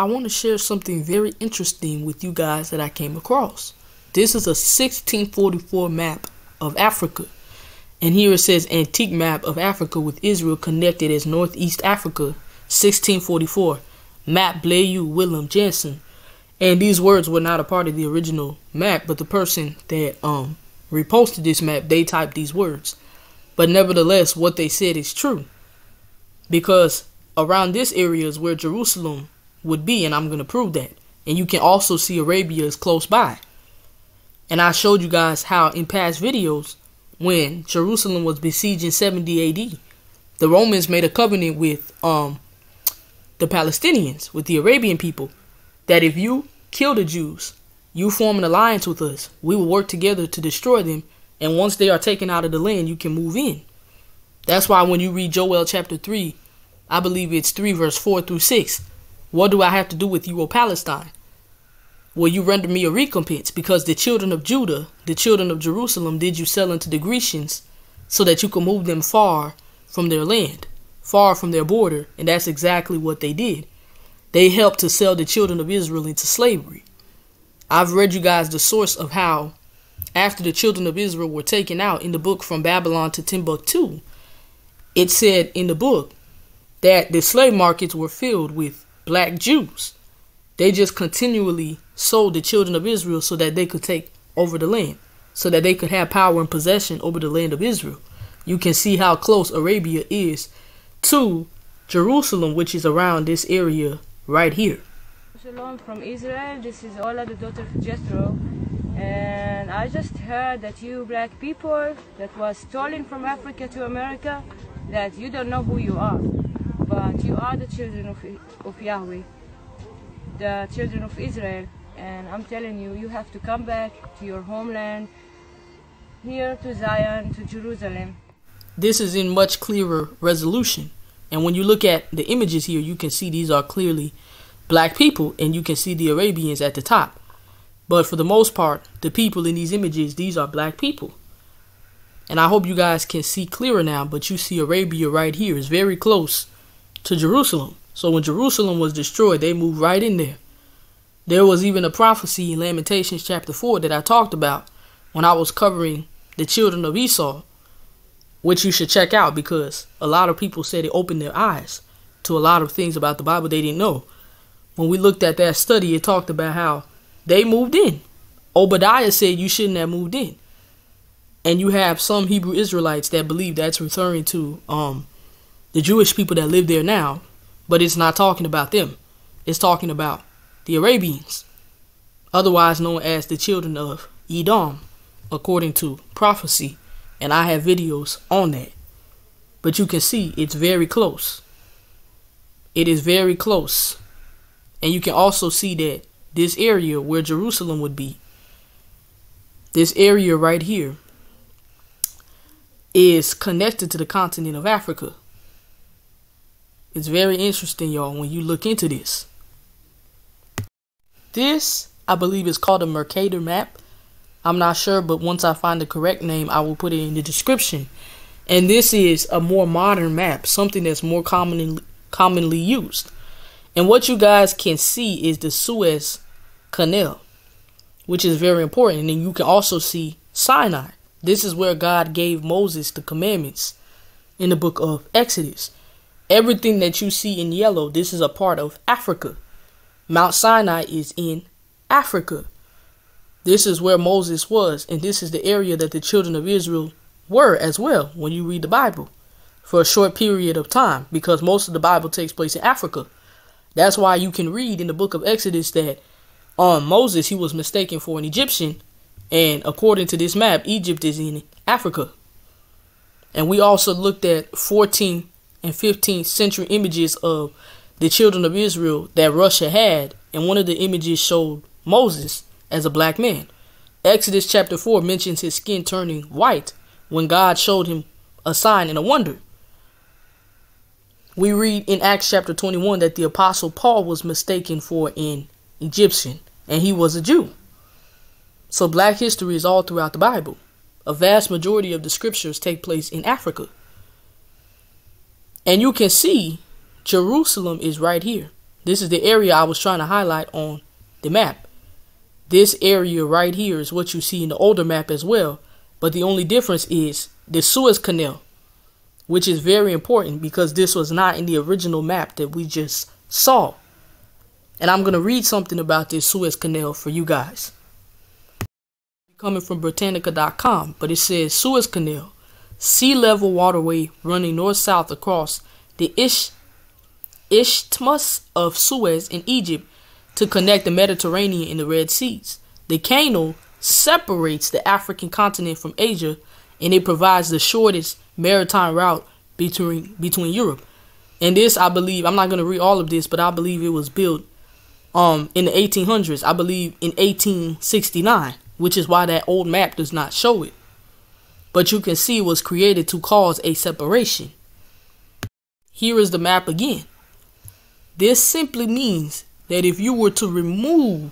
I want to share something very interesting with you guys that I came across. This is a 1644 map of Africa. And here it says antique map of Africa with Israel connected as Northeast Africa, 1644. Map Blaeu Willem Jansen. And these words were not a part of the original map, but the person that um reposted this map, they typed these words. But nevertheless, what they said is true. Because around this area is where Jerusalem would be, and I'm going to prove that. And you can also see Arabia is close by. And I showed you guys how in past videos, when Jerusalem was besieged in 70 AD, the Romans made a covenant with um the Palestinians, with the Arabian people, that if you kill the Jews, you form an alliance with us. We will work together to destroy them, and once they are taken out of the land, you can move in. That's why when you read Joel chapter 3, I believe it's 3 verse 4 through 6, what do I have to do with you, O Palestine? Will you render me a recompense? Because the children of Judah, the children of Jerusalem, did you sell unto the Grecians so that you could move them far from their land, far from their border. And that's exactly what they did. They helped to sell the children of Israel into slavery. I've read you guys the source of how, after the children of Israel were taken out in the book from Babylon to Timbuktu, it said in the book that the slave markets were filled with black Jews. They just continually sold the children of Israel so that they could take over the land, so that they could have power and possession over the land of Israel. You can see how close Arabia is to Jerusalem, which is around this area right here. Shalom from Israel. This is Ola, the daughter of Jethro. And I just heard that you black people that was stolen from Africa to America, that you don't know who you are. But you are the children of, of Yahweh, the children of Israel. And I'm telling you, you have to come back to your homeland, here to Zion, to Jerusalem. This is in much clearer resolution. And when you look at the images here, you can see these are clearly black people, and you can see the Arabians at the top. But for the most part, the people in these images, these are black people. And I hope you guys can see clearer now, but you see Arabia right here is very close to Jerusalem. So when Jerusalem was destroyed, they moved right in there. There was even a prophecy in Lamentations chapter 4 that I talked about when I was covering the children of Esau, which you should check out because a lot of people said it opened their eyes to a lot of things about the Bible they didn't know. When we looked at that study, it talked about how they moved in. Obadiah said you shouldn't have moved in. And you have some Hebrew Israelites that believe that's referring to um, the Jewish people that live there now, but it's not talking about them. It's talking about the Arabians, otherwise known as the children of Edom, according to prophecy, and I have videos on that. But you can see it's very close. It is very close. And you can also see that this area where Jerusalem would be, this area right here, is connected to the continent of Africa. It's very interesting, y'all, when you look into this. This, I believe, is called a Mercator map. I'm not sure, but once I find the correct name, I will put it in the description. And this is a more modern map, something that's more commonly commonly used. And what you guys can see is the Suez Canal, which is very important. And you can also see Sinai. This is where God gave Moses the commandments in the book of Exodus. Everything that you see in yellow, this is a part of Africa. Mount Sinai is in Africa. This is where Moses was, and this is the area that the children of Israel were as well when you read the Bible for a short period of time because most of the Bible takes place in Africa. That's why you can read in the book of Exodus that um, Moses he was mistaken for an Egyptian, and according to this map, Egypt is in Africa. And we also looked at 14th and 15th century images of the children of Israel that Russia had, and one of the images showed Moses as a black man. Exodus chapter 4 mentions his skin turning white when God showed him a sign and a wonder. We read in Acts chapter 21 that the apostle Paul was mistaken for an Egyptian and he was a Jew. So black history is all throughout the Bible. A vast majority of the scriptures take place in Africa. And you can see Jerusalem is right here. This is the area I was trying to highlight on the map. This area right here is what you see in the older map as well. But the only difference is the Suez Canal, which is very important because this was not in the original map that we just saw. And I'm going to read something about this Suez Canal for you guys. Coming from Britannica.com, but it says Suez Canal, sea level waterway running north south across the Ish Isthmus of Suez in Egypt to connect the Mediterranean and the Red Seas. The canal separates the African continent from Asia and it provides the shortest maritime route between between Europe. And this I believe I'm not going to read all of this, but I believe it was built um in the 1800s. I believe in 1869, which is why that old map does not show it. But you can see was created to cause a separation. Here is the map again. This simply means that if you were to remove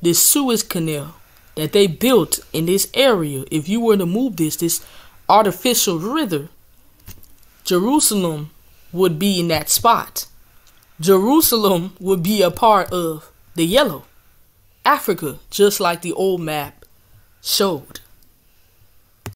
this Suez Canal that they built in this area, if you were to move this, this artificial river, Jerusalem would be in that spot. Jerusalem would be a part of the yellow Africa, just like the old map showed.